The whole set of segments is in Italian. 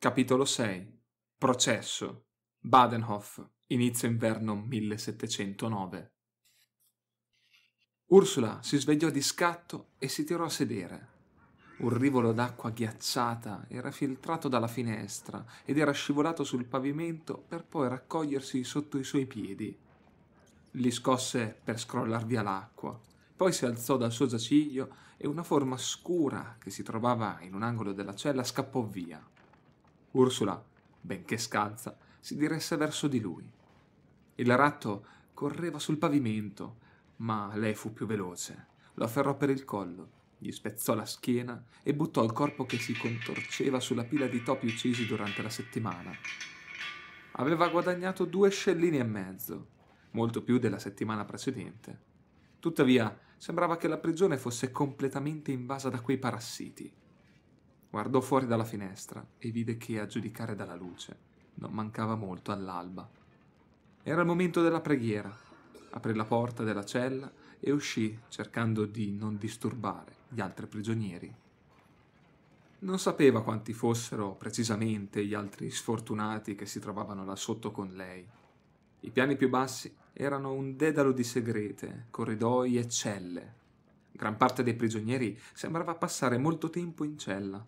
Capitolo 6 Processo Badenhof Inizio inverno 1709 Ursula si svegliò di scatto e si tirò a sedere. Un rivolo d'acqua ghiacciata era filtrato dalla finestra ed era scivolato sul pavimento per poi raccogliersi sotto i suoi piedi. Li scosse per scrollar via l'acqua, poi si alzò dal suo giaciglio e una forma scura che si trovava in un angolo della cella scappò via. Ursula, benché scalza, si diresse verso di lui. Il ratto correva sul pavimento, ma lei fu più veloce. Lo afferrò per il collo gli spezzò la schiena e buttò il corpo che si contorceva sulla pila di topi uccisi durante la settimana. Aveva guadagnato due scellini e mezzo, molto più della settimana precedente. Tuttavia, sembrava che la prigione fosse completamente invasa da quei parassiti. Guardò fuori dalla finestra e vide che, a giudicare dalla luce, non mancava molto all'alba. Era il momento della preghiera. Aprì la porta della cella e uscì cercando di non disturbare gli altri prigionieri. Non sapeva quanti fossero precisamente gli altri sfortunati che si trovavano là sotto con lei. I piani più bassi erano un dedalo di segrete, corridoi e celle. Gran parte dei prigionieri sembrava passare molto tempo in cella.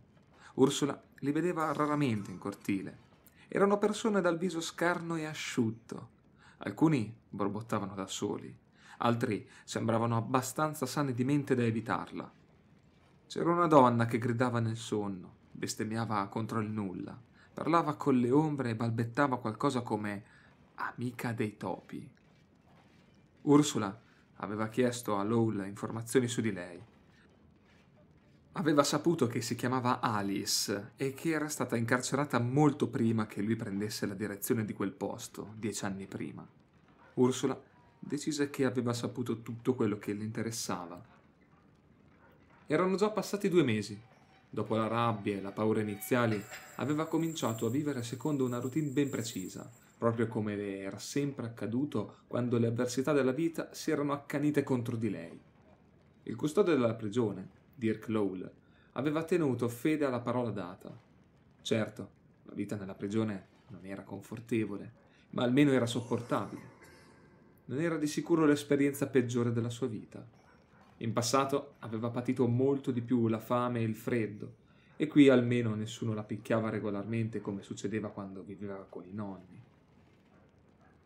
Ursula li vedeva raramente in cortile. Erano persone dal viso scarno e asciutto. Alcuni borbottavano da soli, altri sembravano abbastanza sani di mente da evitarla. C'era una donna che gridava nel sonno, bestemmiava contro il nulla, parlava con le ombre e balbettava qualcosa come amica dei topi. Ursula aveva chiesto a Lowell informazioni su di lei. Aveva saputo che si chiamava Alice e che era stata incarcerata molto prima che lui prendesse la direzione di quel posto, dieci anni prima. Ursula decise che aveva saputo tutto quello che le interessava. Erano già passati due mesi. Dopo la rabbia e la paura iniziali, aveva cominciato a vivere secondo una routine ben precisa, proprio come le era sempre accaduto quando le avversità della vita si erano accanite contro di lei. Il custode della prigione, Dirk Lowell, aveva tenuto fede alla parola data. Certo, la vita nella prigione non era confortevole, ma almeno era sopportabile non era di sicuro l'esperienza peggiore della sua vita. In passato aveva patito molto di più la fame e il freddo, e qui almeno nessuno la picchiava regolarmente come succedeva quando viveva con i nonni.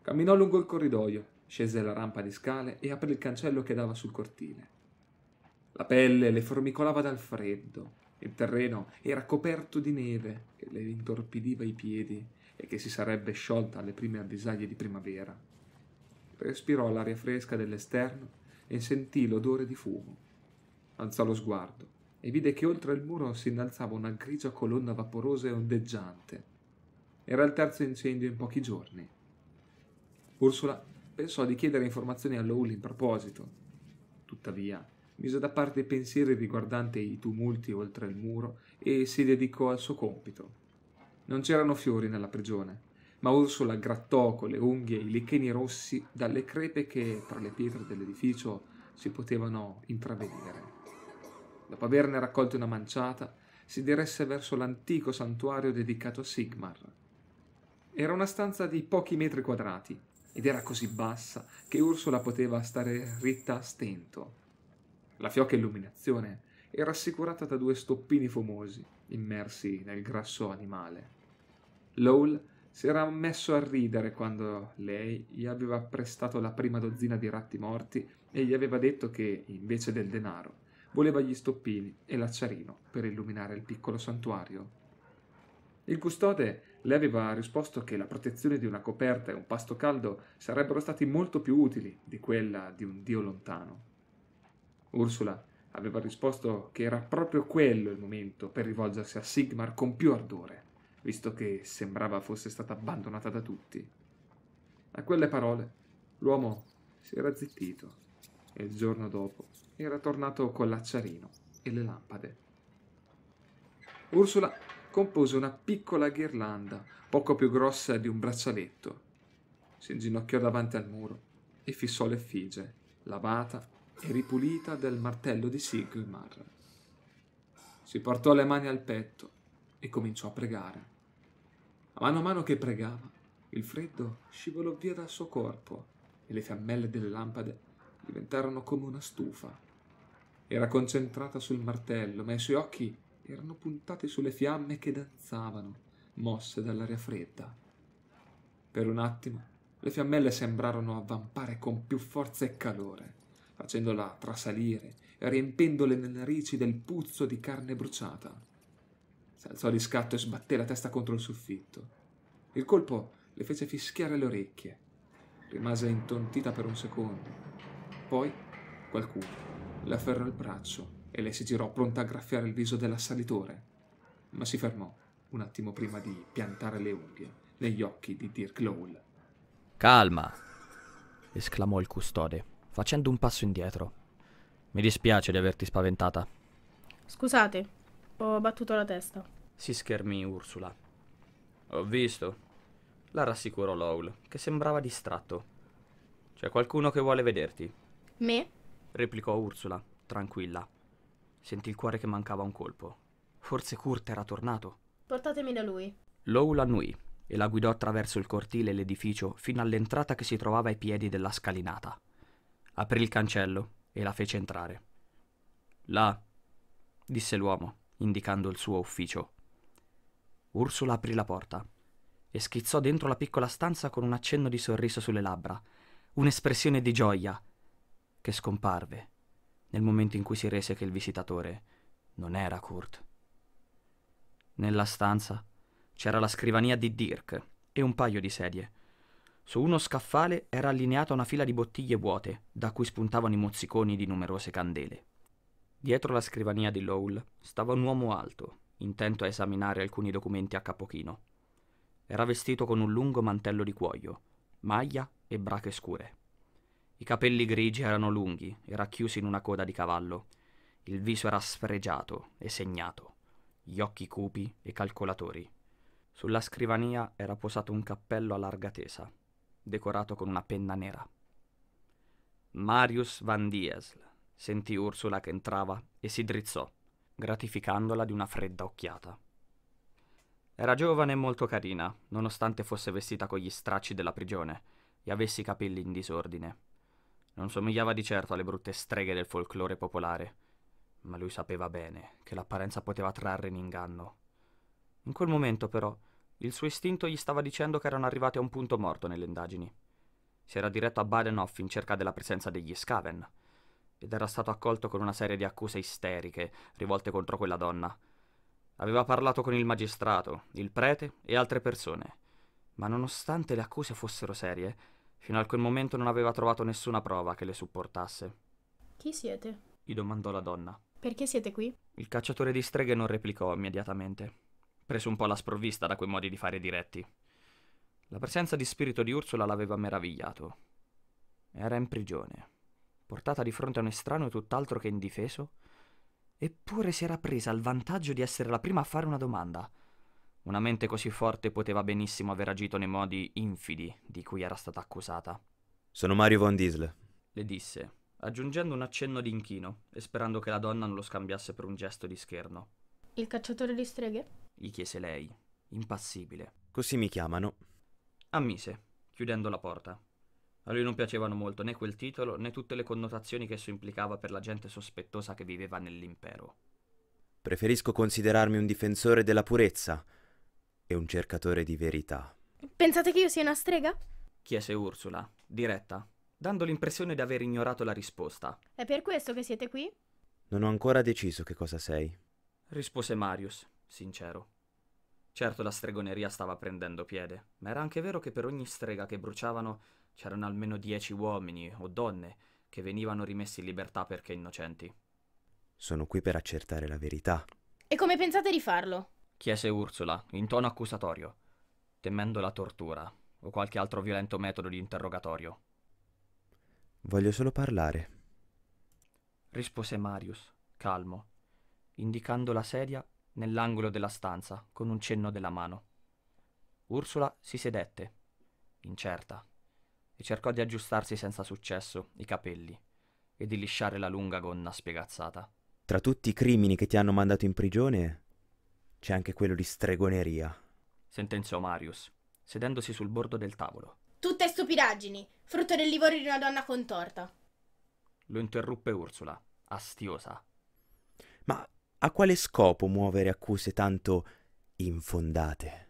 Camminò lungo il corridoio, scese la rampa di scale e aprì il cancello che dava sul cortile. La pelle le formicolava dal freddo, il terreno era coperto di neve che le intorpidiva i piedi e che si sarebbe sciolta alle prime avvisaglie di primavera. Respirò l'aria fresca dell'esterno e sentì l'odore di fumo. Alzò lo sguardo e vide che oltre il muro si innalzava una grigia colonna vaporosa e ondeggiante. Era il terzo incendio in pochi giorni. Ursula pensò di chiedere informazioni a Lowell in proposito. Tuttavia, mise da parte i pensieri riguardanti i tumulti oltre il muro e si dedicò al suo compito. Non c'erano fiori nella prigione, ma Ursula grattò con le unghie i licheni rossi dalle crepe che tra le pietre dell'edificio si potevano intravedere. Dopo averne raccolto una manciata, si diresse verso l'antico santuario dedicato a Sigmar. Era una stanza di pochi metri quadrati ed era così bassa che Ursula poteva stare ritta a stento. La fioca illuminazione era assicurata da due stoppini fumosi immersi nel grasso animale. Lowell si era messo a ridere quando lei gli aveva prestato la prima dozzina di ratti morti e gli aveva detto che, invece del denaro, voleva gli stoppini e l'acciarino per illuminare il piccolo santuario. Il custode le aveva risposto che la protezione di una coperta e un pasto caldo sarebbero stati molto più utili di quella di un dio lontano. Ursula aveva risposto che era proprio quello il momento per rivolgersi a Sigmar con più ardore visto che sembrava fosse stata abbandonata da tutti. A quelle parole l'uomo si era zittito e il giorno dopo era tornato con l'acciarino e le lampade. Ursula compose una piccola ghirlanda, poco più grossa di un braccialetto. Si inginocchiò davanti al muro e fissò l'effigie, lavata e ripulita del martello di Sigmar. Si portò le mani al petto e cominciò a pregare. A mano a mano che pregava, il freddo scivolò via dal suo corpo e le fiammelle delle lampade diventarono come una stufa. Era concentrata sul martello, ma i suoi occhi erano puntati sulle fiamme che danzavano, mosse dall'aria fredda. Per un attimo le fiammelle sembrarono avvampare con più forza e calore, facendola trasalire e riempendo le narici del puzzo di carne bruciata. Si alzò di scatto e sbatté la testa contro il soffitto. Il colpo le fece fischiare le orecchie. Rimase intontita per un secondo. Poi qualcuno le afferrò il braccio e lei si girò pronta a graffiare il viso dell'assalitore, ma si fermò un attimo prima di piantare le unghie negli occhi di Dirk Lowell. Calma, esclamò il custode, facendo un passo indietro. Mi dispiace di averti spaventata. Scusate, ho battuto la testa. Si schermì Ursula. Ho visto. La rassicurò Lowell, che sembrava distratto. C'è qualcuno che vuole vederti, Me? replicò Ursula, tranquilla. Sentì il cuore che mancava un colpo. Forse Kurt era tornato. Portatemi da lui. Lowell annui e la guidò attraverso il cortile e l'edificio fino all'entrata che si trovava ai piedi della scalinata. Aprì il cancello e la fece entrare. Là, disse l'uomo, indicando il suo ufficio. Ursula aprì la porta e schizzò dentro la piccola stanza con un accenno di sorriso sulle labbra, un'espressione di gioia che scomparve nel momento in cui si rese che il visitatore non era Kurt. Nella stanza c'era la scrivania di Dirk e un paio di sedie. Su uno scaffale era allineata una fila di bottiglie vuote, da cui spuntavano i mozziconi di numerose candele. Dietro la scrivania di Lowell stava un uomo alto, intento a esaminare alcuni documenti a capochino. Era vestito con un lungo mantello di cuoio, maglia e brache scure. I capelli grigi erano lunghi e racchiusi in una coda di cavallo. Il viso era sfregiato e segnato, gli occhi cupi e calcolatori. Sulla scrivania era posato un cappello a larga tesa, decorato con una penna nera. Marius Van Diesel sentì Ursula che entrava e si drizzò, gratificandola di una fredda occhiata. Era giovane e molto carina, nonostante fosse vestita con gli stracci della prigione e avesse i capelli in disordine. Non somigliava di certo alle brutte streghe del folklore popolare, ma lui sapeva bene che l'apparenza poteva trarre in inganno. In quel momento, però, il suo istinto gli stava dicendo che erano arrivati a un punto morto nelle indagini. Si era diretto a Badenhoff in cerca della presenza degli Scaven, ed era stato accolto con una serie di accuse isteriche rivolte contro quella donna. Aveva parlato con il magistrato, il prete e altre persone, ma nonostante le accuse fossero serie, fino a quel momento non aveva trovato nessuna prova che le supportasse. Chi siete? Gli domandò la donna. Perché siete qui? Il cacciatore di streghe non replicò immediatamente. Prese un po' alla sprovvista da quei modi di fare diretti. La presenza di spirito di Ursula l'aveva meravigliato. Era in prigione, portata di fronte a un estraneo tutt'altro che indifeso, eppure si era presa il vantaggio di essere la prima a fare una domanda. Una mente così forte poteva benissimo aver agito nei modi infidi di cui era stata accusata. Sono Mario Von Diesel. Le disse, aggiungendo un accenno di inchino e sperando che la donna non lo scambiasse per un gesto di scherno. Il cacciatore di streghe? Gli chiese lei, impassibile. Così mi chiamano. Ammise, chiudendo la porta. A lui non piacevano molto né quel titolo né tutte le connotazioni che esso implicava per la gente sospettosa che viveva nell'impero. Preferisco considerarmi un difensore della purezza e un cercatore di verità. Pensate che io sia una strega? Chiese Ursula, diretta, dando l'impressione di aver ignorato la risposta. È per questo che siete qui? Non ho ancora deciso che cosa sei. Rispose Marius, sincero. Certo la stregoneria stava prendendo piede, ma era anche vero che per ogni strega che bruciavano c'erano almeno dieci uomini o donne che venivano rimessi in libertà perché innocenti. Sono qui per accertare la verità. E come pensate di farlo? Chiese Ursula, in tono accusatorio, temendo la tortura o qualche altro violento metodo di interrogatorio. Voglio solo parlare. Rispose Marius, calmo, indicando la sedia nell'angolo della stanza con un cenno della mano. Ursula si sedette, incerta, e cercò di aggiustarsi senza successo i capelli e di lisciare la lunga gonna spiegazzata. Tra tutti i crimini che ti hanno mandato in prigione c'è anche quello di stregoneria. sentenziò Marius, sedendosi sul bordo del tavolo. Tutte stupidaggini, frutto del livore di una donna contorta. Lo interruppe Ursula, astiosa. Ma a quale scopo muovere accuse tanto infondate?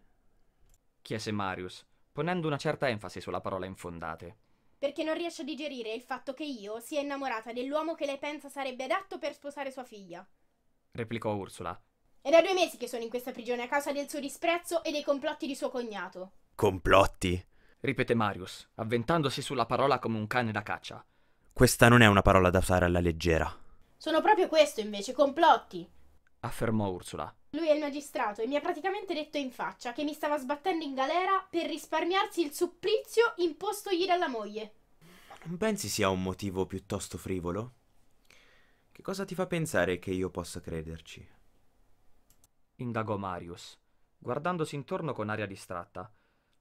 chiese Marius, ponendo una certa enfasi sulla parola infondate. Perché non riesce a digerire il fatto che io sia innamorata dell'uomo che lei pensa sarebbe adatto per sposare sua figlia. replicò Ursula. È da due mesi che sono in questa prigione a causa del suo disprezzo e dei complotti di suo cognato. Complotti? ripeté Marius, avventandosi sulla parola come un cane da caccia. Questa non è una parola da usare alla leggera. Sono proprio questo invece, complotti. Affermò Ursula. Lui è il magistrato e mi ha praticamente detto in faccia che mi stava sbattendo in galera per risparmiarsi il supplizio impostogli dalla moglie. Non pensi sia un motivo piuttosto frivolo? Che cosa ti fa pensare che io possa crederci? indagò Marius, guardandosi intorno con aria distratta.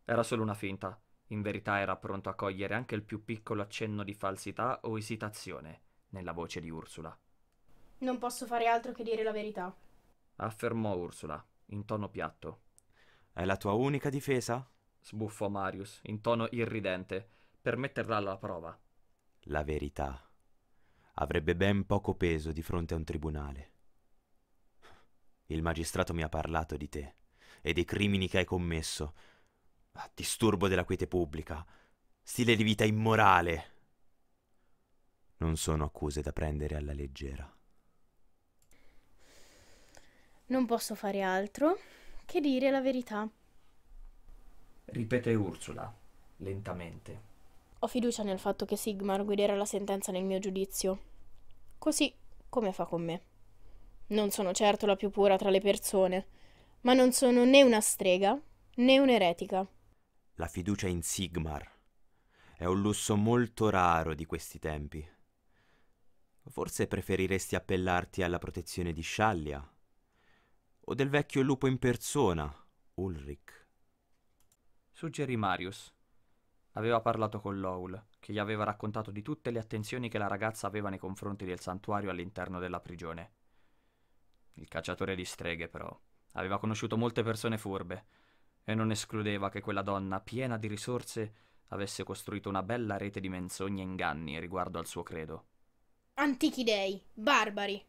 Era solo una finta. In verità era pronto a cogliere anche il più piccolo accenno di falsità o esitazione nella voce di Ursula. Non posso fare altro che dire la verità. Affermò Ursula, in tono piatto. È la tua unica difesa? Sbuffò Marius, in tono irridente, per metterla alla prova. La verità avrebbe ben poco peso di fronte a un tribunale. Il magistrato mi ha parlato di te e dei crimini che hai commesso. Disturbo della quiete pubblica, stile di vita immorale. Non sono accuse da prendere alla leggera. Non posso fare altro che dire la verità. Ripeté Ursula, lentamente. Ho fiducia nel fatto che Sigmar guiderà la sentenza nel mio giudizio. Così come fa con me. Non sono certo la più pura tra le persone, ma non sono né una strega né un'eretica. La fiducia in Sigmar è un lusso molto raro di questi tempi. Forse preferiresti appellarti alla protezione di Sciallia o del vecchio lupo in persona, Ulrich. Suggerì Marius. Aveva parlato con Lowell, che gli aveva raccontato di tutte le attenzioni che la ragazza aveva nei confronti del santuario all'interno della prigione. Il cacciatore di streghe, però, aveva conosciuto molte persone furbe e non escludeva che quella donna, piena di risorse, avesse costruito una bella rete di menzogne e inganni riguardo al suo credo. Antichi dei, barbari.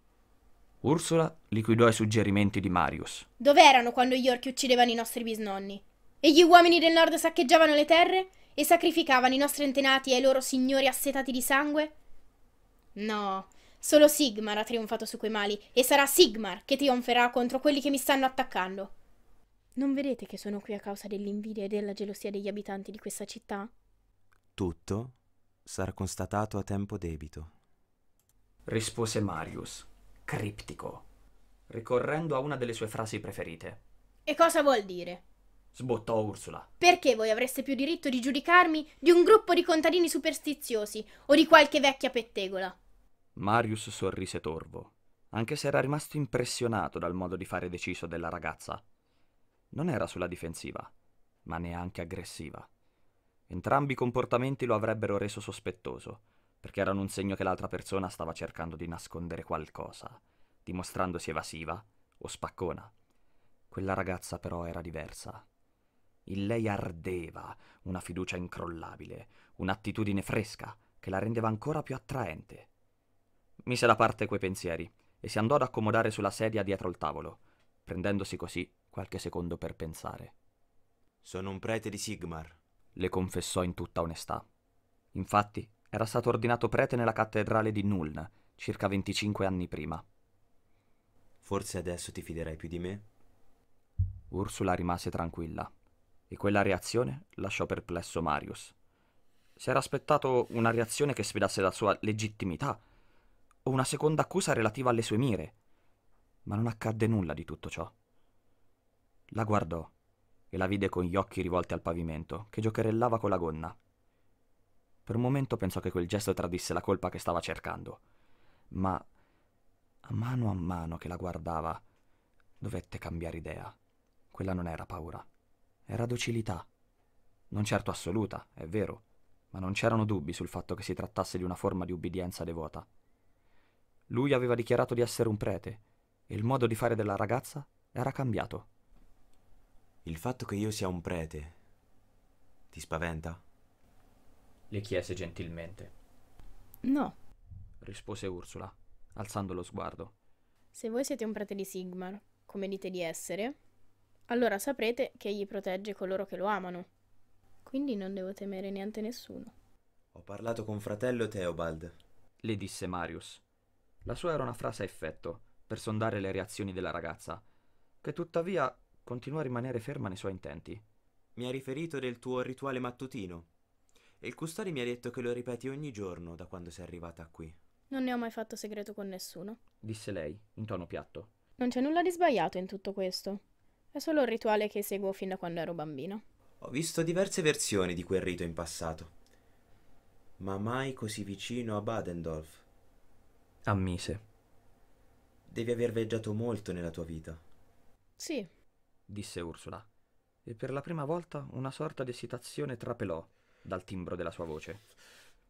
Ursula liquidò i suggerimenti di Marius. Dov'erano quando gli orchi uccidevano i nostri bisnonni? E gli uomini del nord saccheggiavano le terre e sacrificavano i nostri antenati ai loro signori assetati di sangue? No, solo Sigmar ha trionfato su quei mali e sarà Sigmar che trionferà contro quelli che mi stanno attaccando. Non vedete che sono qui a causa dell'invidia e della gelosia degli abitanti di questa città? Tutto sarà constatato a tempo debito. Rispose Marius, criptico, ricorrendo a una delle sue frasi preferite. E cosa vuol dire? Sbottò Ursula. Perché voi avreste più diritto di giudicarmi di un gruppo di contadini superstiziosi o di qualche vecchia pettegola? Marius sorrise torvo, anche se era rimasto impressionato dal modo di fare deciso della ragazza. Non era sulla difensiva, ma neanche aggressiva. Entrambi i comportamenti lo avrebbero reso sospettoso, perché erano un segno che l'altra persona stava cercando di nascondere qualcosa, dimostrandosi evasiva o spaccona. Quella ragazza però era diversa. In lei ardeva una fiducia incrollabile, un'attitudine fresca che la rendeva ancora più attraente. Mise da parte quei pensieri e si andò ad accomodare sulla sedia dietro il tavolo, prendendosi così qualche secondo per pensare. Sono un prete di Sigmar. Le confessò in tutta onestà. Infatti, era stato ordinato prete nella cattedrale di Nuln, circa 25 anni prima. Forse adesso ti fiderai più di me? Ursula rimase tranquilla e quella reazione lasciò perplesso Marius. Si era aspettato una reazione che sfidasse la sua legittimità o una seconda accusa relativa alle sue mire, ma non accadde nulla di tutto ciò. La guardò e la vide con gli occhi rivolti al pavimento, che giocherellava con la gonna. Per un momento pensò che quel gesto tradisse la colpa che stava cercando, ma a mano a mano che la guardava dovette cambiare idea. Quella non era paura, era docilità. Non certo assoluta, è vero, ma non c'erano dubbi sul fatto che si trattasse di una forma di ubbidienza devota. Lui aveva dichiarato di essere un prete e il modo di fare della ragazza era cambiato. Il fatto che io sia un prete ti spaventa? Le chiese gentilmente. No. Rispose Ursula, alzando lo sguardo. Se voi siete un prete di Sigmar, come dite di essere, allora saprete che egli protegge coloro che lo amano. Quindi non devo temere niente nessuno. Ho parlato con fratello Theobald. Le disse Marius. La sua era una frase a effetto, per sondare le reazioni della ragazza, che tuttavia continuò a rimanere ferma nei suoi intenti. Mi ha riferito del tuo rituale mattutino. E il custode mi ha detto che lo ripeti ogni giorno da quando sei arrivata qui. Non ne ho mai fatto segreto con nessuno. Disse lei, in tono piatto. Non c'è nulla di sbagliato in tutto questo. È solo il rituale che seguo fin da quando ero bambina. Ho visto diverse versioni di quel rito in passato, ma mai così vicino a Badendorf. Ammise. Devi aver viaggiato molto nella tua vita. Sì, disse Ursula, e per la prima volta una sorta di esitazione trapelò dal timbro della sua voce.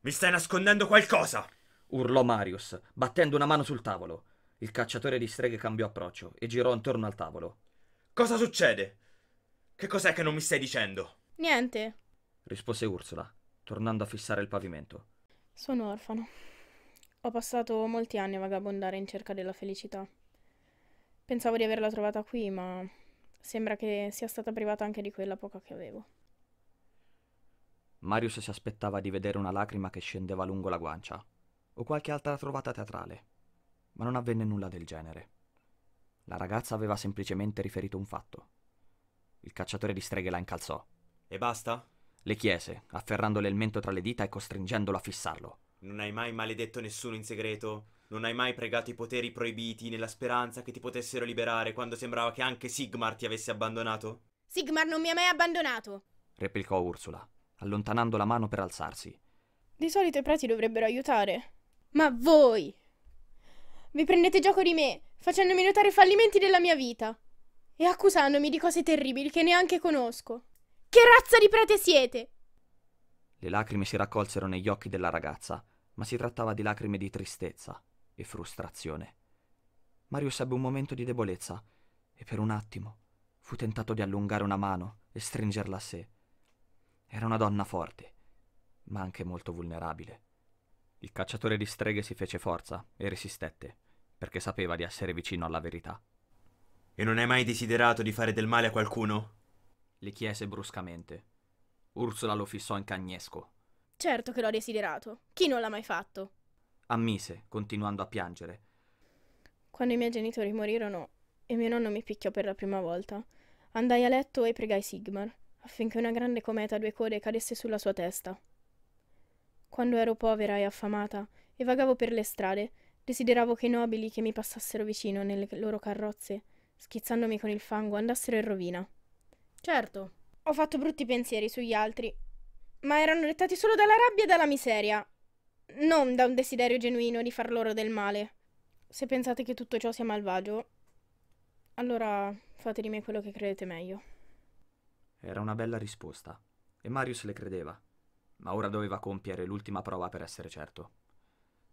Mi stai nascondendo qualcosa! urlò Marius, battendo una mano sul tavolo. Il cacciatore di streghe cambiò approccio e girò intorno al tavolo. Cosa succede? Che cos'è che non mi stai dicendo? niente. rispose Ursula, tornando a fissare il pavimento. Sono orfano. Ho passato molti anni a vagabondare in cerca della felicità. Pensavo di averla trovata qui, ma sembra che sia stata privata anche di quella poca che avevo. Marius si aspettava di vedere una lacrima che scendeva lungo la guancia, o qualche altra trovata teatrale, ma non avvenne nulla del genere. La ragazza aveva semplicemente riferito un fatto. Il cacciatore di streghe la incalzò. E basta? Le chiese, afferrandole il mento tra le dita e costringendolo a fissarlo. Non hai mai maledetto nessuno in segreto? Non hai mai pregato i poteri proibiti nella speranza che ti potessero liberare quando sembrava che anche Sigmar ti avesse abbandonato? Sigmar non mi ha mai abbandonato. replicò Ursula, allontanando la mano per alzarsi. Di solito i preti dovrebbero aiutare. Ma voi vi prendete gioco di me, facendomi notare i fallimenti della mia vita e accusandomi di cose terribili che neanche conosco. Che razza di prete siete? Le lacrime si raccolsero negli occhi della ragazza, ma si trattava di lacrime di tristezza e frustrazione. Marius ebbe un momento di debolezza e per un attimo fu tentato di allungare una mano e stringerla a sé. Era una donna forte, ma anche molto vulnerabile. Il cacciatore di streghe si fece forza e resistette, perché sapeva di essere vicino alla verità. E non hai mai desiderato di fare del male a qualcuno? Le chiese bruscamente. Ursula lo fissò in cagnesco. Certo che l'ho desiderato. Chi non l'ha mai fatto? Ammise, continuando a piangere. Quando i miei genitori morirono e mio nonno mi picchiò per la prima volta, andai a letto e pregai Sigmar affinché una grande cometa a due code cadesse sulla sua testa. Quando ero povera e affamata e vagavo per le strade, desideravo che i nobili che mi passassero vicino nelle loro carrozze, schizzandomi con il fango, andassero in rovina. Certo, ho fatto brutti pensieri sugli altri, ma erano dettati solo dalla rabbia e dalla miseria, non da un desiderio genuino di far loro del male. Se pensate che tutto ciò sia malvagio, allora fate di me quello che credete meglio. Era una bella risposta, e Marius le credeva, ma ora doveva compiere l'ultima prova per essere certo.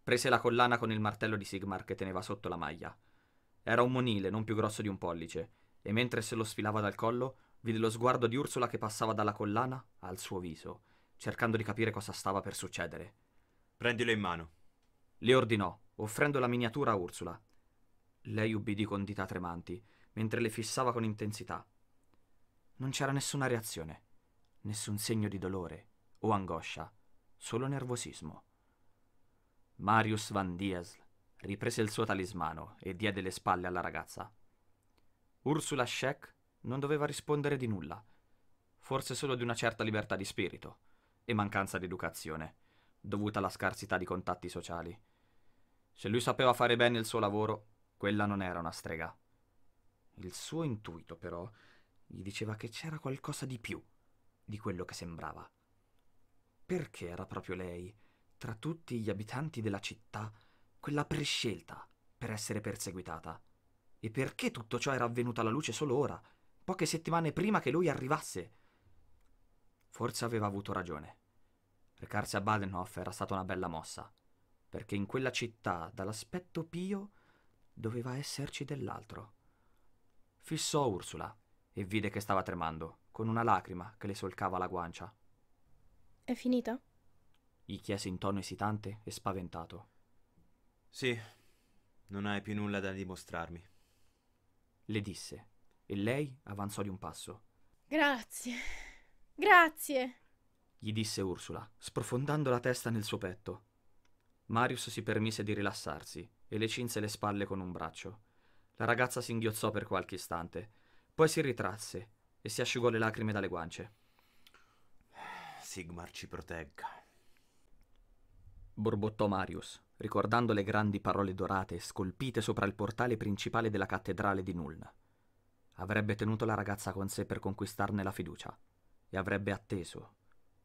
Prese la collana con il martello di Sigmar che teneva sotto la maglia. Era un monile non più grosso di un pollice, e mentre se lo sfilava dal collo, vide lo sguardo di Ursula che passava dalla collana al suo viso, cercando di capire cosa stava per succedere. Prendilo in mano. Le ordinò, offrendo la miniatura a Ursula. Lei ubbidì con dita tremanti, mentre le fissava con intensità. Non c'era nessuna reazione, nessun segno di dolore o angoscia, solo nervosismo. Marius Van Diesel riprese il suo talismano e diede le spalle alla ragazza. Ursula Scheck non doveva rispondere di nulla, forse solo di una certa libertà di spirito e mancanza di educazione, dovuta alla scarsità di contatti sociali. Se lui sapeva fare bene il suo lavoro, quella non era una strega. Il suo intuito, però, gli diceva che c'era qualcosa di più di quello che sembrava. Perché era proprio lei, tra tutti gli abitanti della città, quella prescelta per essere perseguitata? E perché tutto ciò era avvenuto alla luce solo ora, poche settimane prima che lui arrivasse? Forse aveva avuto ragione. Recarsi a Badenhof era stata una bella mossa, perché in quella città, dall'aspetto pio, doveva esserci dell'altro. Fissò Ursula e vide che stava tremando, con una lacrima che le solcava la guancia. È finita? Gli chiese in tono esitante e spaventato. Sì, non hai più nulla da dimostrarmi. Le disse, e lei avanzò di un passo. Grazie. Grazie. Gli disse Ursula, sprofondando la testa nel suo petto. Marius si permise di rilassarsi e le cinse le spalle con un braccio. La ragazza singhiozzò per qualche istante, poi si ritrasse e si asciugò le lacrime dalle guance. Sigmar ci protegga. Borbottò Marius, ricordando le grandi parole dorate scolpite sopra il portale principale della cattedrale di Nuln. Avrebbe tenuto la ragazza con sé per conquistarne la fiducia e avrebbe atteso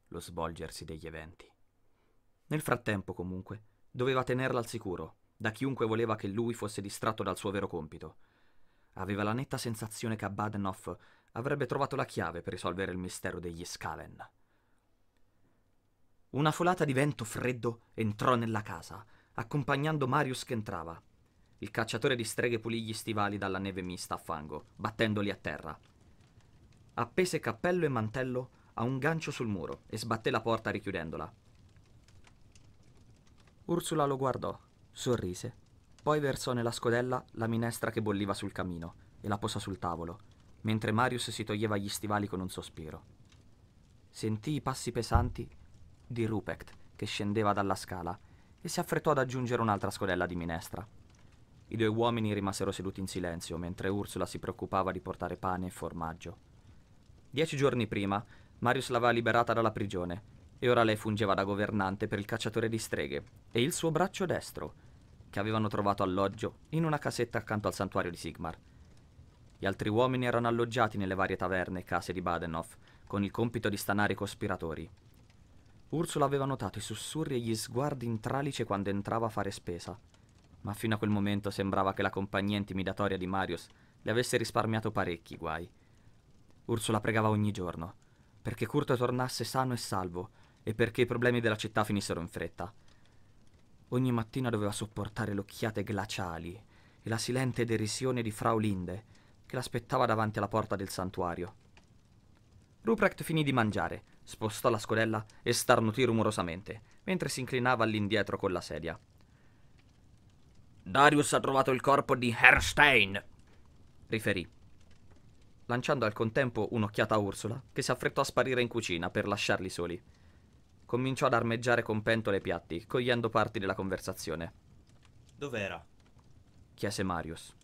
lo svolgersi degli eventi. Nel frattempo, comunque, doveva tenerla al sicuro da chiunque voleva che lui fosse distratto dal suo vero compito. Aveva la netta sensazione che a Badenoff avrebbe trovato la chiave per risolvere il mistero degli Skaven. Una folata di vento freddo entrò nella casa, accompagnando Marius che entrava. Il cacciatore di streghe pulì gli stivali dalla neve mista a fango, battendoli a terra. Appese cappello e mantello a un gancio sul muro e sbatté la porta richiudendola. Ursula lo guardò, sorrise, poi versò nella scodella la minestra che bolliva sul camino e la posò sul tavolo, mentre Marius si toglieva gli stivali con un sospiro. Sentì i passi pesanti di Ruprecht che scendeva dalla scala e si affrettò ad aggiungere un'altra scodella di minestra. I due uomini rimasero seduti in silenzio mentre Ursula si preoccupava di portare pane e formaggio. Dieci giorni prima, Marius l'aveva liberata dalla prigione e ora lei fungeva da governante per il cacciatore di streghe e il suo braccio destro, che avevano trovato alloggio in una casetta accanto al santuario di Sigmar. Gli altri uomini erano alloggiati nelle varie taverne e case di Badenhof, con il compito di stanare i cospiratori. Ursula aveva notato i sussurri e gli sguardi in tralice quando entrava a fare spesa, ma fino a quel momento sembrava che la compagnia intimidatoria di Marius le avesse risparmiato parecchi guai. Ursula pregava ogni giorno, perché Kurt tornasse sano e salvo e perché i problemi della città finissero in fretta. Ogni mattina doveva sopportare le occhiate glaciali e la silente derisione di Frau Linde, che l'aspettava davanti alla porta del santuario. Ruprecht finì di mangiare, spostò la scodella e starnutì rumorosamente, mentre si inclinava all'indietro con la sedia. Darius ha trovato il corpo di Herstein, riferì, lanciando al contempo un'occhiata a Ursula, che si affrettò a sparire in cucina per lasciarli soli cominciò ad armeggiare con pentole e piatti, cogliendo parti della conversazione. Dov'era? chiese Marius.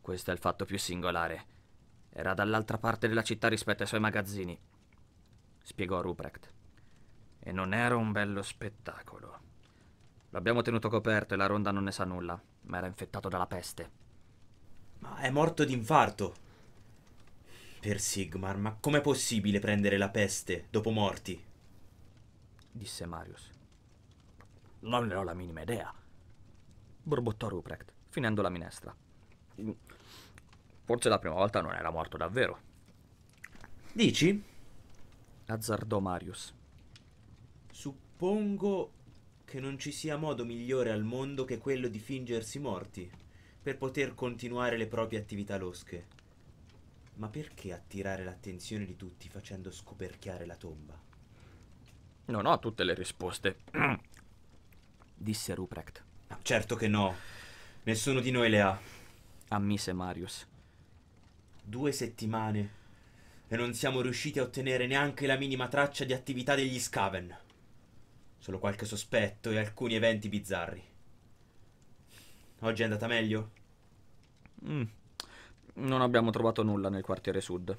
Questo è il fatto più singolare. Era dall'altra parte della città rispetto ai suoi magazzini, spiegò Ruprecht. E non era un bello spettacolo. L'abbiamo tenuto coperto e la ronda non ne sa nulla, ma era infettato dalla peste. Ma è morto d'infarto. Per Sigmar, ma com'è possibile prendere la peste dopo morti? Disse Marius. Non ne ho la minima idea, borbottò Ruprecht, finendo la minestra. Forse la prima volta non era morto davvero. Dici? azzardò Marius. Suppongo che non ci sia modo migliore al mondo che quello di fingersi morti per poter continuare le proprie attività losche. Ma perché attirare l'attenzione di tutti facendo scoperchiare la tomba? Non ho tutte le risposte, disse Ruprecht. Certo che no. Nessuno di noi le ha. Ammise Marius. Due settimane e non siamo riusciti a ottenere neanche la minima traccia di attività degli Scaven. Solo qualche sospetto e alcuni eventi bizzarri. Oggi è andata meglio? Mm. Non abbiamo trovato nulla nel quartiere sud.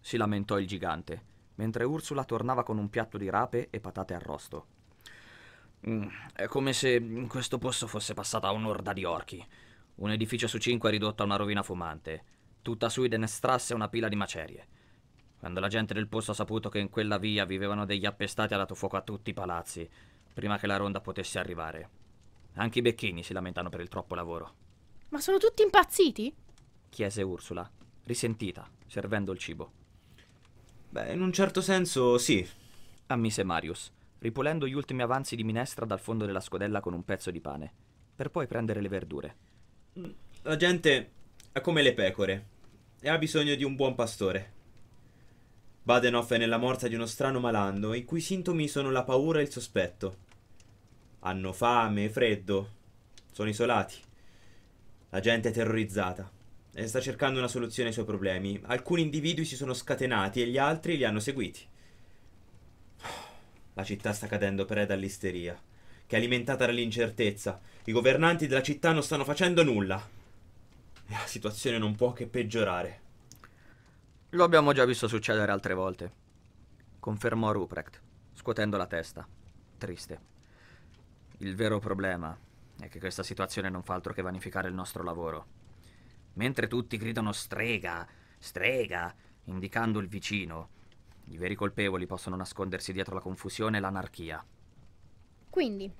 Si lamentò il gigante mentre Ursula tornava con un piatto di rape e patate arrosto. Mm, è come se in questo posto fosse passata un'orda di orchi. Un edificio su cinque è ridotto a una rovina fumante. Tutta Suidenstrasse è una pila di macerie. Quando la gente del posto ha saputo che in quella via vivevano degli appestati ha dato fuoco a tutti i palazzi, prima che la ronda potesse arrivare. Anche i becchini si lamentano per il troppo lavoro. Ma sono tutti impazziti? chiese Ursula, risentita, servendo il cibo. Beh, in un certo senso sì, ammise Marius, ripulendo gli ultimi avanzi di minestra dal fondo della scodella con un pezzo di pane, per poi prendere le verdure. La gente è come le pecore. e ha bisogno di un buon pastore. Badenoff è nella morsa di uno strano malanno, i cui sintomi sono la paura e il sospetto. Hanno fame e freddo, sono isolati. La gente è terrorizzata e sta cercando una soluzione ai suoi problemi. Alcuni individui si sono scatenati e gli altri li hanno seguiti. La città sta cadendo preda all'isteria, che è alimentata dall'incertezza. I governanti della città non stanno facendo nulla. E la situazione non può che peggiorare. Lo abbiamo già visto succedere altre volte. Confermò Ruprecht, scuotendo la testa, triste. Il vero problema è che questa situazione non fa altro che vanificare il nostro lavoro. Mentre tutti gridano strega, strega, indicando il vicino, i veri colpevoli possono nascondersi dietro la confusione e l'anarchia. Quindi,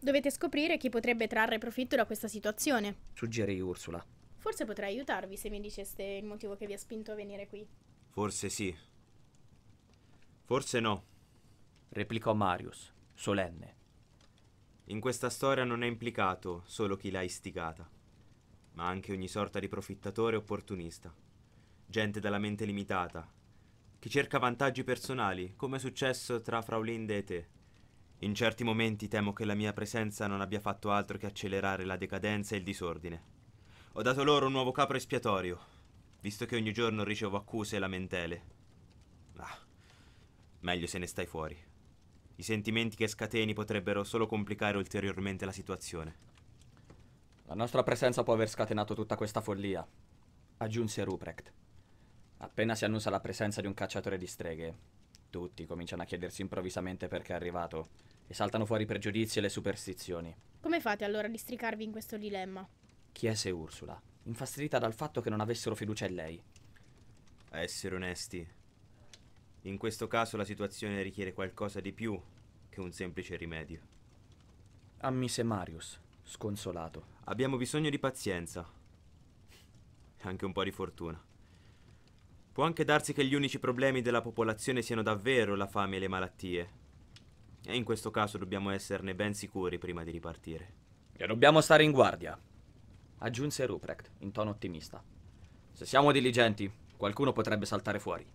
dovete scoprire chi potrebbe trarre profitto da questa situazione. Suggerì Ursula. Forse potrei aiutarvi se mi diceste il motivo che vi ha spinto a venire qui. Forse sì. Forse no. Replicò Marius, solenne. In questa storia non è implicato solo chi l'ha istigata, ma anche ogni sorta di profittatore opportunista. Gente dalla mente limitata, chi cerca vantaggi personali, come è successo tra Frau Linde e te. In certi momenti temo che la mia presenza non abbia fatto altro che accelerare la decadenza e il disordine. Ho dato loro un nuovo capo espiatorio, visto che ogni giorno ricevo accuse e lamentele. Ah, meglio se ne stai fuori. I sentimenti che scateni potrebbero solo complicare ulteriormente la situazione. La nostra presenza può aver scatenato tutta questa follia, aggiunse Ruprecht. Appena si annuncia la presenza di un cacciatore di streghe, tutti cominciano a chiedersi improvvisamente perché è arrivato e saltano fuori i pregiudizi e le superstizioni. Come fate allora a districarvi in questo dilemma? Chiese Ursula, infastidita dal fatto che non avessero fiducia in lei. A essere onesti, in questo caso la situazione richiede qualcosa di più che un semplice rimedio. Ammise Marius, sconsolato. Abbiamo bisogno di pazienza e anche un po' di fortuna. Può anche darsi che gli unici problemi della popolazione siano davvero la fame e le malattie. E in questo caso dobbiamo esserne ben sicuri prima di ripartire. E dobbiamo stare in guardia, aggiunse Ruprecht in tono ottimista. Se siamo diligenti, qualcuno potrebbe saltare fuori.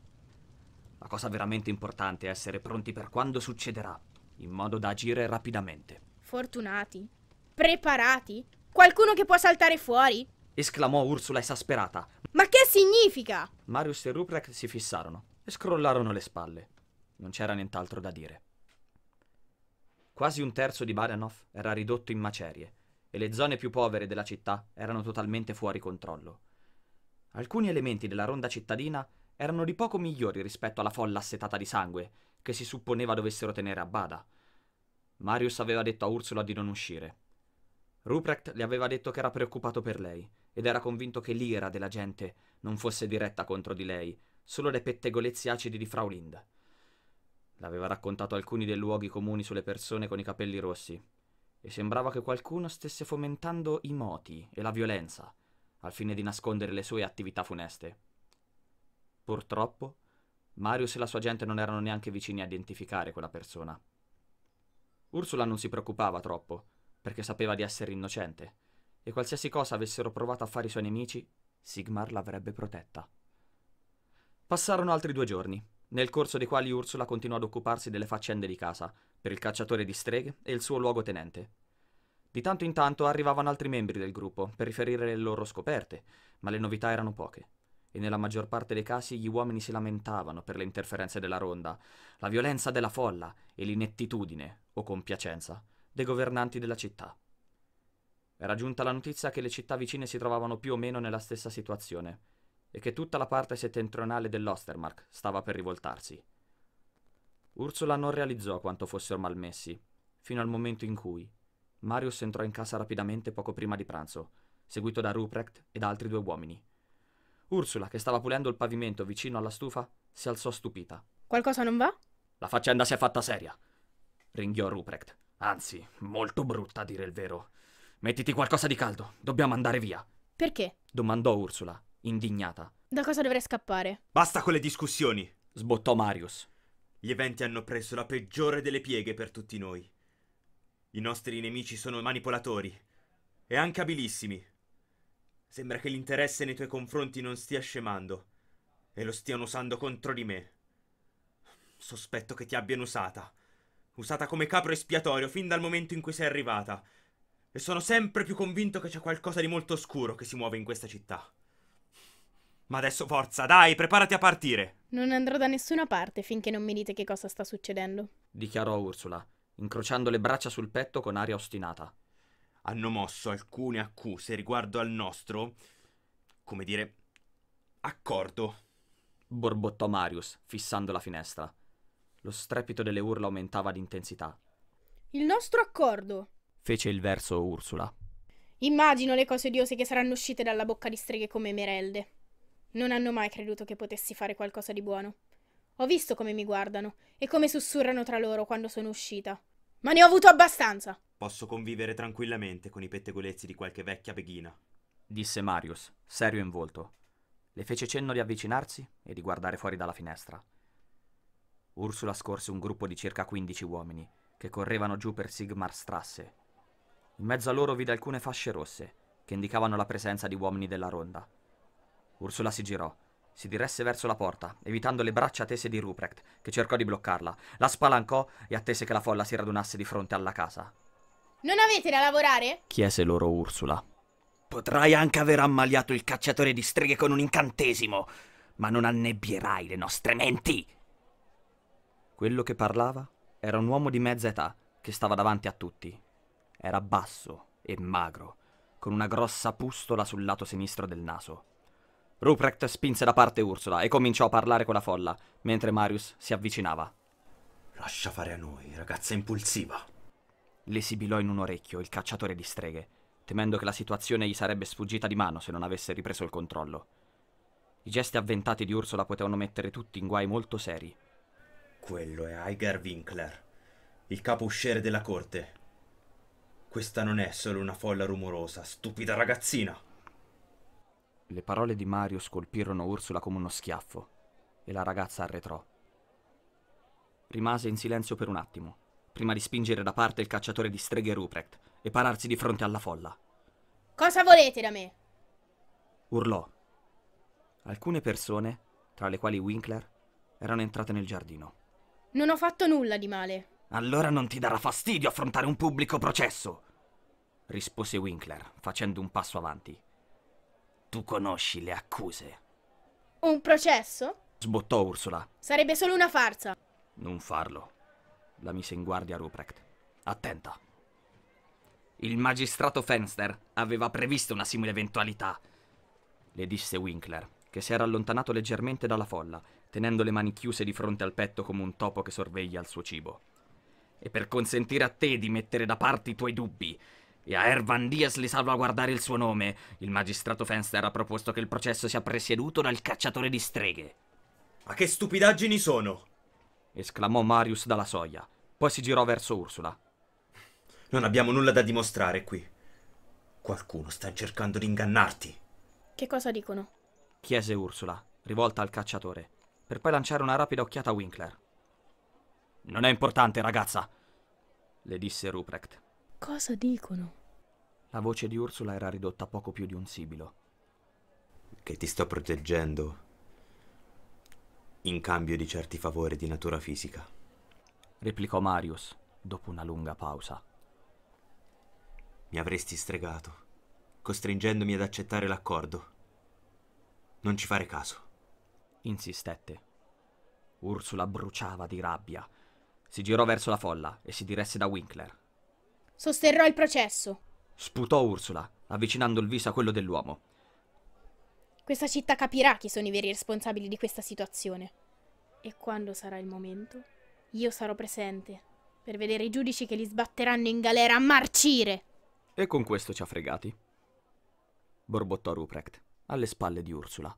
La cosa veramente importante è essere pronti per quando succederà, in modo da agire rapidamente. Fortunati? Preparati? Qualcuno che può saltare fuori? esclamò Ursula esasperata. Ma che significa? Marius e Ruprecht si fissarono e scrollarono le spalle. Non c'era nient'altro da dire. Quasi un terzo di Badenov era ridotto in macerie e le zone più povere della città erano totalmente fuori controllo. Alcuni elementi della ronda cittadina erano di poco migliori rispetto alla folla assetata di sangue che si supponeva dovessero tenere a bada. Marius aveva detto a Ursula di non uscire. Ruprecht le aveva detto che era preoccupato per lei ed era convinto che l'ira della gente non fosse diretta contro di lei, solo dai pettegolezzi acidi di Frau Lind. L'aveva raccontato alcuni dei luoghi comuni sulle persone con i capelli rossi, e sembrava che qualcuno stesse fomentando i moti e la violenza, al fine di nascondere le sue attività funeste. Purtroppo, Marius e la sua gente non erano neanche vicini a identificare quella persona. Ursula non si preoccupava troppo, perché sapeva di essere innocente, e qualsiasi cosa avessero provato a fare i suoi nemici, Sigmar l'avrebbe protetta. Passarono altri due giorni, nel corso dei quali Ursula continuò ad occuparsi delle faccende di casa, per il cacciatore di streghe e il suo luogotenente. Di tanto in tanto arrivavano altri membri del gruppo per riferire le loro scoperte, ma le novità erano poche, e nella maggior parte dei casi gli uomini si lamentavano per le interferenze della ronda, la violenza della folla e l'inettitudine, o compiacenza, dei governanti della città. Era giunta la notizia che le città vicine si trovavano più o meno nella stessa situazione, e che tutta la parte settentrionale dell'Ostermark stava per rivoltarsi. Ursula non realizzò quanto fossero malmessi, fino al momento in cui Marius entrò in casa rapidamente poco prima di pranzo, seguito da Ruprecht e da altri due uomini. Ursula, che stava pulendo il pavimento vicino alla stufa, si alzò stupita. Qualcosa non va? La faccenda si è fatta seria, ringhiò Ruprecht. Anzi, molto brutta a dire il vero. Mettiti qualcosa di caldo, dobbiamo andare via. Perché? domandò Ursula, indignata. Da cosa dovrei scappare? Basta con le discussioni! Sbottò Marius. Gli eventi hanno preso la peggiore delle pieghe per tutti noi. I nostri nemici sono manipolatori e anche abilissimi. Sembra che l'interesse nei tuoi confronti non stia scemando e lo stiano usando contro di me. Sospetto che ti abbiano usata. Usata come capro espiatorio fin dal momento in cui sei arrivata. E sono sempre più convinto che c'è qualcosa di molto oscuro che si muove in questa città. Ma adesso forza, dai, preparati a partire. Non andrò da nessuna parte finché non mi dite che cosa sta succedendo. dichiarò Ursula, incrociando le braccia sul petto con aria ostinata. Hanno mosso alcune accuse riguardo al nostro, come dire, accordo. borbottò Marius, fissando la finestra. Lo strepito delle urla aumentava d'intensità. Il nostro accordo. Fece il verso Ursula. Immagino le cose odiose che saranno uscite dalla bocca di streghe come Emerelde. Non hanno mai creduto che potessi fare qualcosa di buono. Ho visto come mi guardano e come sussurrano tra loro quando sono uscita. Ma ne ho avuto abbastanza! Posso convivere tranquillamente con i pettegolezzi di qualche vecchia beghina. Disse Marius, serio in volto. Le fece cenno di avvicinarsi e di guardare fuori dalla finestra. Ursula scorse un gruppo di circa 15 uomini che correvano giù per Sigmarstrasse. In mezzo a loro vide alcune fasce rosse che indicavano la presenza di uomini della ronda. Ursula si girò, si diresse verso la porta, evitando le braccia tese di Ruprecht, che cercò di bloccarla, la spalancò e attese che la folla si radunasse di fronte alla casa. Non avete da lavorare? Chiese loro Ursula. Potrai anche aver ammaliato il cacciatore di streghe con un incantesimo, ma non annebbierai le nostre menti. Quello che parlava era un uomo di mezza età che stava davanti a tutti. Era basso e magro, con una grossa pustola sul lato sinistro del naso. Ruprecht spinse da parte Ursula e cominciò a parlare con la folla, mentre Marius si avvicinava. Lascia fare a noi, ragazza impulsiva. Le sibilò in un orecchio il cacciatore di streghe, temendo che la situazione gli sarebbe sfuggita di mano se non avesse ripreso il controllo. I gesti avventati di Ursula potevano mettere tutti in guai molto seri. Quello è Aiger Winkler, il capo usciere della corte. Questa non è solo una folla rumorosa, stupida ragazzina. Le parole di Marius colpirono Ursula come uno schiaffo e la ragazza arretrò. Rimase in silenzio per un attimo, prima di spingere da parte il cacciatore di streghe Ruprecht e pararsi di fronte alla folla. Cosa volete da me? Urlò. Alcune persone, tra le quali Winkler, erano entrate nel giardino. Non ho fatto nulla di male. Allora non ti darà fastidio affrontare un pubblico processo, rispose Winkler, facendo un passo avanti. Tu conosci le accuse. Un processo? Sbottò Ursula. Sarebbe solo una farsa. Non farlo. La mise in guardia Ruprecht. Attenta. Il magistrato Fenster aveva previsto una simile eventualità, le disse Winkler, che si era allontanato leggermente dalla folla, tenendo le mani chiuse di fronte al petto come un topo che sorveglia il suo cibo. E per consentire a te di mettere da parte i tuoi dubbi e a Ervan Diaz li salvaguardare il suo nome, il magistrato Fenster ha proposto che il processo sia presieduto dal cacciatore di streghe. Ma che stupidaggini sono! esclamò Marius dalla soglia. Poi si girò verso Ursula. Non abbiamo nulla da dimostrare qui. Qualcuno sta cercando di ingannarti. Che cosa dicono? chiese Ursula, rivolta al cacciatore, per poi lanciare una rapida occhiata a Winkler. Non è importante, ragazza, le disse Ruprecht. Cosa dicono? La voce di Ursula era ridotta a poco più di un sibilo. Che ti sto proteggendo in cambio di certi favori di natura fisica. replicò Marius, dopo una lunga pausa. Mi avresti stregato, costringendomi ad accettare l'accordo. Non ci fare caso. Insistette. Ursula bruciava di rabbia. Si girò verso la folla e si diresse da Winkler. Sosterrò il processo. Sputò Ursula, avvicinando il viso a quello dell'uomo. Questa città capirà chi sono i veri responsabili di questa situazione. E quando sarà il momento, io sarò presente per vedere i giudici che li sbatteranno in galera a marcire. E con questo ci ha fregati. Borbottò Ruprecht, alle spalle di Ursula.